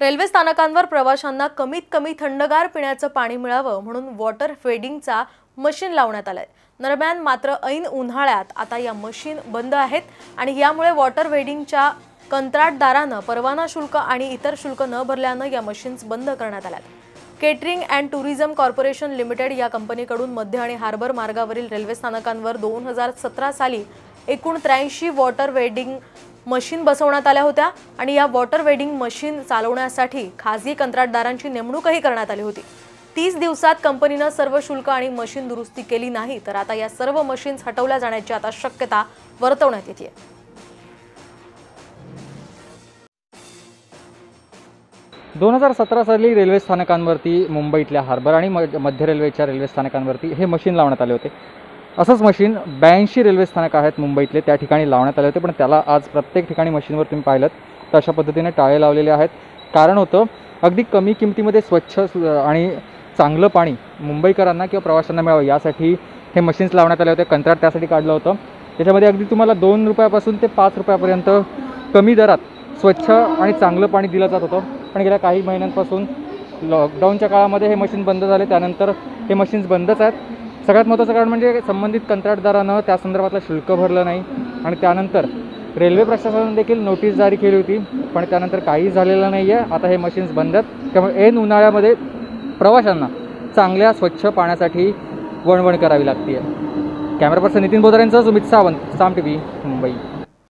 Railway स्थानकांवर प्रवाशांना कमीत कमी थंडगार पिण्याचं पाणी मिळावं म्हणून वॉटर फेडिंगचा मशीन लावण्यात आलाय. दरम्यान मात्र ऐन उन्हाळ्यात आता या मशीन बंद आहेत आणि यामुळे वॉटर वेडिंगच्या कंत्राटदारानं परवाना शुल्क आणि इतर शुल्क न भरल्यानं या मशीन्स बंद करण्यात आल्या catering and tourism corporation limited या कंपनीकडून मध्य आणि हार्बर मार्गावरील रेल्वे स्थानकांवर दोन हजार सतरा साली एकूण त्र्याऐंशी वॉटर वेडिंग मशीन बसवण्यात आल्या होत्या आणि या वॉटर वेडिंग मशीन चालवण्यासाठी खाजगी कंत्राटदारांची नेमणूकही करण्यात आली होती. तीस दिवसात कंपनीनं सर्व शुल्क आणि मशीन दुरुस्ती केली नाही तर आता या सर्व मशीन्स हटवल्या जाण्याची आता शक्यता वर्तवण्यात येते. दोन हजार सतरा साली रेल्वे स्थानकांवरती मुंबईतल्या हार्बर आणि मध्य रेल्वेच्या रेल्वे स्थानकांवरती हे मशीन लावण्यात आले होते. असंच मशीन ब्याऐंशी रेल्वे स्थानक आहेत मुंबईतले त्या ठिकाणी लावण्यात आले होते पण त्याला आज प्रत्येक ठिकाणी मशीनवर तुम्ही पाहिलं तर अशा पद्धतीने टाळे लावलेले आहेत. कारण होतं अगदी कमी किमतीमध्ये स्वच्छ आणि चांगलं पाणी मुंबईकरांना किंवा प्रवाशांना मिळावं यासाठी हे मशीन्स लावण्यात आले होते कंत्राट त्यासाठी काढलं होतं. त्याच्यामध्ये अगदी तुम्हाला दोन रुपयापासून ते पाच रुपयापर्यंत कमी दरात स्वच्छ आणि चांगलं पाणी दिलं जात होतं. पण गेल्या काही महिन्यांपासून लॉकडाऊनच्या काळामध्ये हे मशीन बंद झाले त्यानंतर हे मशीन्स बंदच आहेत. सगळ्यात महत्त्वाचं कारण म्हणजे संबंधित कंत्राटदारानं त्या संदर्भातलं शुल्क भरलं नाही. आणि त्यानंतर रेल्वे प्रशासनाने देखील नोटीस जारी केली होती पण त्यानंतर काही झालेलं नाही आहे आता हे मशीन्स बंद आहेत. त्यामुळे ऐन उन्हाळ्यामध्ये प्रवाशांना चांगल्या स्वच्छ पाण्यासाठी वणवण करावी लागते कॅमेरा पर्सन नितीन बोधारेंचं सुमित सावंत साम टी व्ही मुंबई.